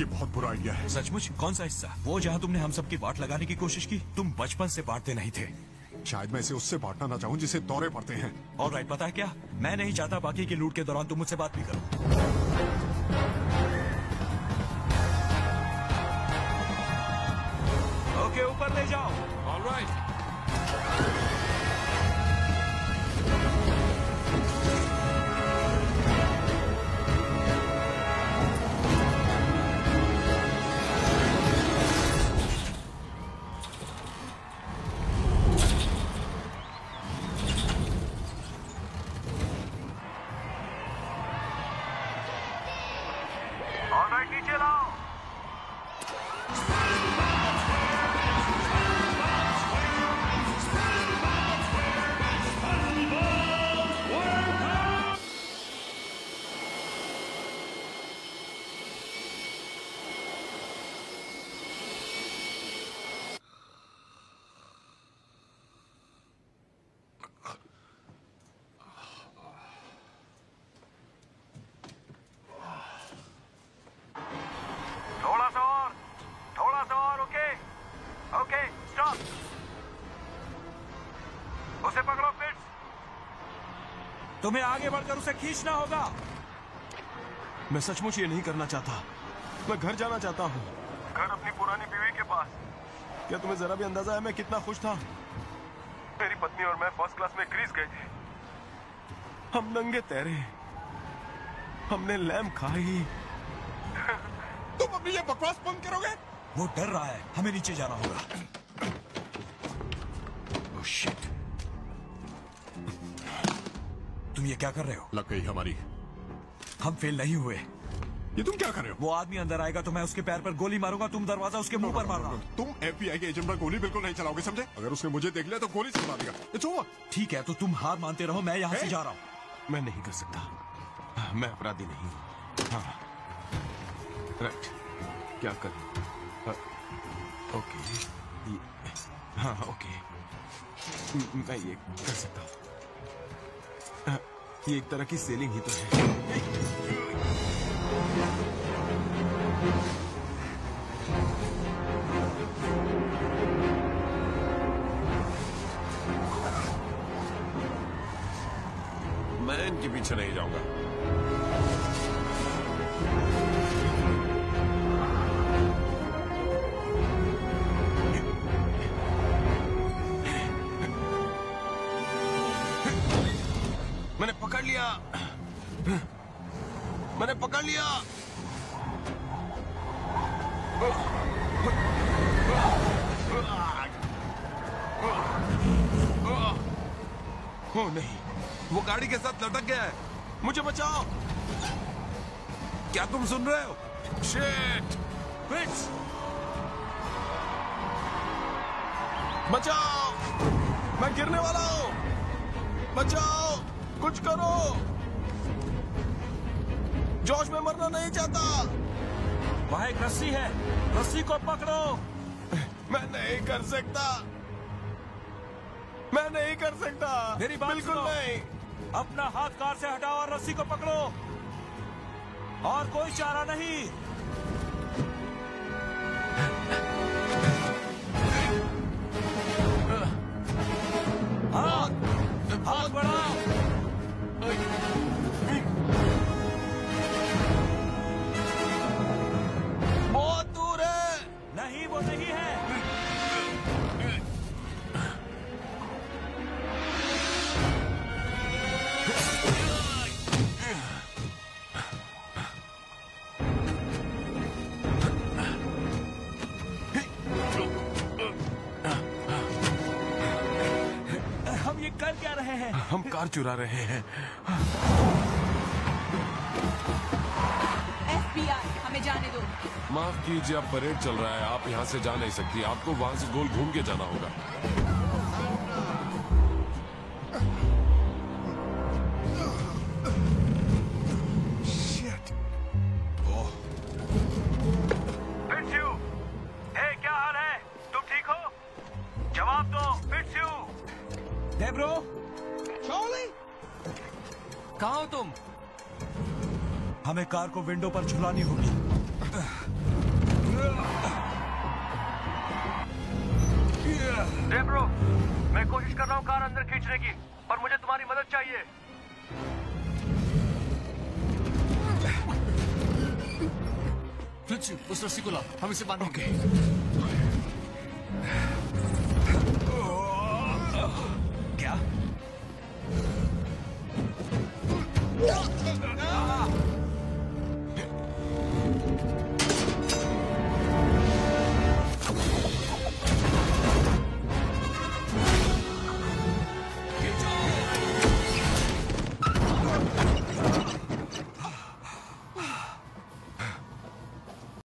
ये बहुत बुरा आइडिया है। सचमुच? कौन सा हिस्सा? वो जहाँ तुमने हम सबकी बाट लगाने की कोशिश की तुम बचपन से बांटते नहीं थे। शायद मैं इसे उससे बांटना ना चाहूँ जिसे दौरे पड़ते हैं। और राइट पता है क्या? मैं नहीं चाहता बाकी की लूट के दौरान तुम मुझसे बात भी करो। ओके ऊपर ले जाओ। ऑलराइट ऑलराइट तुम्हें आगे बढ़कर उसे खींचना होगा। मैं सचमुच ये नहीं करना चाहता। मैं घर जाना चाहता हूँ। घर अपनी पुरानी बीवी के पास। क्या तुम्हें जरा भी अंदाज़ा है मैं कितना खुश था? मेरी पत्नी और मैं फ़र्स्ट क्लास में ग्रीस गए। थे हम नंगे तैरे। हमने लैम खाई। तुम अपनी ये बकवास बंद करोगे? वो डर रहा है। हमें नीचे जाना होगा। तुम ये क्या कर रहे हो? लग गई हमारी। हम फेल नहीं हुए। ये तुम क्या कर रहे हो? वो आदमी अंदर आएगा तो मैं उसके पैर पर गोली मारूँगा तुम दरवाज़ा उसके मुँह पर मारना तुम एफबीआई के एजेंट पर गोली बिल्कुल नहीं चलाओगे समझे? अगर उसने मुझे देख लिया तो गोली चला देगा। ठीक है तो तुम हार मानते रहो मैं यहाँ से जा रहा हूँ। मैं नहीं कर सकता। मैं अपराधी नहीं हूँ। हाँ। राइट क्या करूँ हाँ, ओके हाँ ओके मैं ये कर सकता हूँ हाँ, ये एक तरह की सेलिंग ही तो है। मैं इनके पीछे नहीं जाऊँगा। पकड़ लिया। मैंने पकड़ लिया। ओ, नहीं, वो गाड़ी के साथ लटक गया है। मुझे बचाओ। क्या तुम सुन रहे हो? शेट फिट्स बचाओ। मैं गिरने वाला हूँ। बचाओ। कुछ करो। जोश में मरना नहीं चाहता। वहाँ एक रस्सी है। रस्सी को पकड़ो। मैं नहीं कर सकता। मैं नहीं कर सकता। मेरी बात बिल्कुल नहीं। अपना हाथ कार से हटाओ और रस्सी को पकड़ो। और कोई चारा नहीं। क्या रहे हैं? हम कार चुरा रहे हैं। एफबीआई हमें जाने दो। माफ़ कीजिए अब परेड चल रहा है। आप यहाँ से जा नहीं सकती। आपको वहाँ से गोल घूम के जाना होगा। देब्रो चौली? कहा हो तुम? हमें कार को विंडो पर झुलानी होगी। देब्रो मैं कोशिश कर रहा हूँ कार अंदर खींचने की पर मुझे तुम्हारी मदद चाहिए। उस रस्सी को ला हम इसे बांधेंगे। Okay. どうも。